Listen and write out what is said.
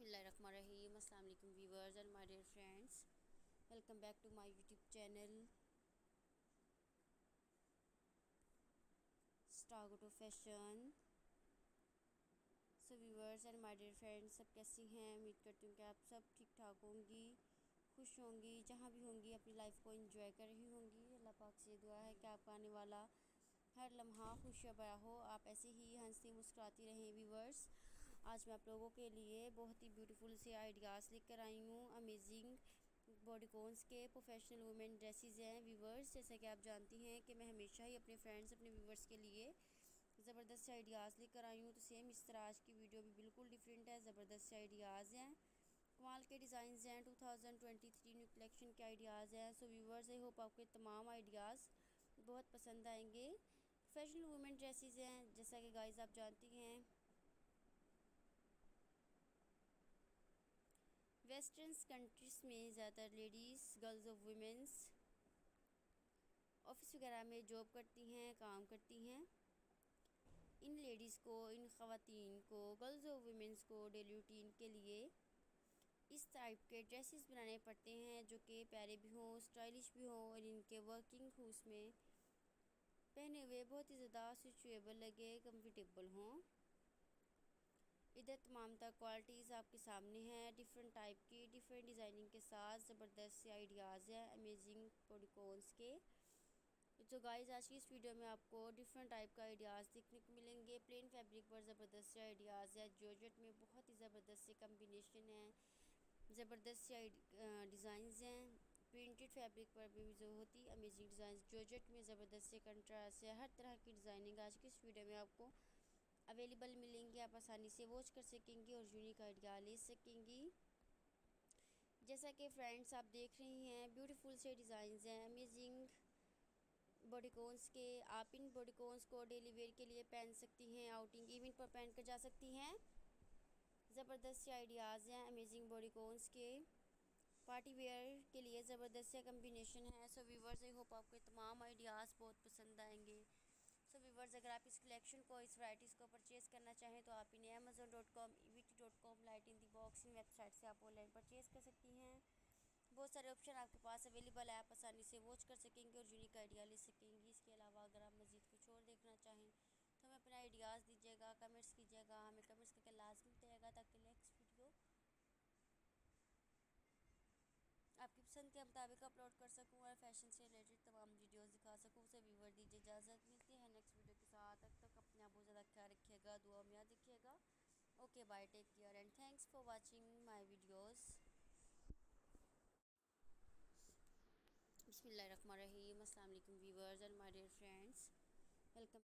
بسم اللہ الرحمن الرحیم السلام علیکم viewers and my dear friends welcome back to my YouTube channel اسٹاگو to fashion so viewers and my dear friends سب کیسی ہیں امید کرتی ہوں کہ آپ سب ٹھیک ٹھاک ہوں گی خوش ہوں گی جہاں بھی ہوں گی اپنی لائف کو انجوائے کر رہی ہوں گی اللہ پاک سے دعا ہے کہ آپ کا آنے والا ہر لمحہ خوش بیا ہو آپ ایسے ہی ہنسی مسکراتی رہیں ویورس آج میں آپ لوگوں کے لیے بہت ہی بیوٹیفل سے آئیڈیاز لے کر آئی ہوں. امیزنگ باڈی کونس کے پروفیشنل وومن ڈریسز ہیں ویورس جیسا کہ آپ جانتی ہیں کہ میں ہمیشہ ہی اپنے فرینڈس اپنے ویورس کے لیے زبردست سے آئیڈیاز لے کر آئی ہوں. تو سیم اس طرح آج کی ویڈیو بھی بالکل ڈیفرنٹ ہے، زبردست سے آئیڈیاز ہیں. کمال کے ڈیزائنز ہیں two thousand twenty three new collection کے آئیڈیاز ہیں. سو ویورز آئی ہوپ آپ کے تمام آئیڈیاز بہت پسند آئیں گے. فیشنل وومن ڈریسز ہیں، جیسا کہ گائز آپ جانتی ہیں. ویسٹرنس کنٹریز میں زیادہ تر ladies girls of women's office وغیرہ میں جاب کرتی ہیں، کام کرتی ہیں۔ ان لیڈیز کو، ان خواتین کو گرلز آف ویمنس کو ڈیلی روٹین کے لیے اس ٹائپ کے ڈریسز بنانے پڑتے ہیں جو کہ پیارے بھی ہوں اسٹائلش بھی ہوں اور ان کے ورکنگ ہوس میں پہنے ہوئے بہت ہی زیادہ سچویبل لگے کمفرٹیبل ہوں۔ ادھر تمام تر کوالٹیز آپ کے سامنے ہیں ڈیفرنٹ ٹائپ کی ڈیفرنٹ ڈیزائننگ کے ساتھ زبردست سے آئیڈیاز ہیں امیزنگ پوڈیکونس کے۔ جو گائز آج کی اس ویڈیو میں آپ کو ڈیفرنٹ ٹائپ کا آئیڈیاز دیکھنے کو ملیں گے۔ پلین فیبرک پر زبردست سے آئیڈیاز ہے جورجٹ میں بہت ہی زبردست سے کمبینیشن ہیں۔ زبردست سے ڈیزائنز ہیں۔ پرنٹڈ فیبرک پر بھی جو ہوتی امیزنگ ڈیزائنز جورجٹ میں زبردست سے کنٹراسٹ ہے۔ ہر طرح کی ڈیزائننگ آج کی اس ویڈیو میں آپ کو اویلیبل ملیں گے آپ آسانی سے واچ کر سکیں گی اور یونیک آئیڈیا لے سکیں گی۔ جیسا کہ فرینڈس آپ دیکھ رہی ہیں بیوٹیفل سے ڈیزائنز ہیں امیزنگ باڈی کونس کے۔ آپ ان باڈی کونس کو ڈیلی ویئر کے لیے پہن سکتی ہیں آؤٹنگ ایونٹ پر پہن کر جا سکتی ہیں۔ زبردست سے آئیڈیاز ہیں امیزنگ باڈی کونس کے۔ پارٹی ویئر کے لیے زبردست سے کمبینیشن ہے۔ سو ویورز آئی ہوپ آپ کو تمام آئیڈیاز بہت پسند آئیں گے۔ سو ویورز، اگر آپ اس کلیکشن کو، اس ورائٹیز کو پرچیز کرنا چاہیں تو آپ انہیں Amazon dot com E V T dot com light in the box in web site سے آپ آن لائن پرچیز کر سکتی ہیں۔ بہت سارے آپشن آپ کے پاس اویلیبل ہے آپ آسانی سے واچ کر سکیں گے اور یونیک آئیڈیا لے سکیں گے۔ اس کے علاوہ اگر آپ مزید کچھ اور دیکھنا چاہیں تو ہمیں اپنا آئیڈیاز دیجیے گا کمنٹس کیجیے گا، ہمیں کمنٹس کر کے لازمی دے گا تاکہ نیکسٹ ویڈیو آپ کی پسند کے مطابق اپلوڈ کر سکوں اور فیشن سے ریلیٹڈ تمام ویڈیوز دکھا سکوں۔ اسے ویور دیجیے، اجازت ملتی ہے نیکسٹ ویڈیو کے ساتھ تک تک اپنے آپ بہت زیادہ خیال رکھیے گا، دعا میں یاد رکھیے گا۔ Okay bye take care and thanks for watching my videos بسم اللہ الرحمن الرحیم، السلام علیکم viewers and my dear friends welcome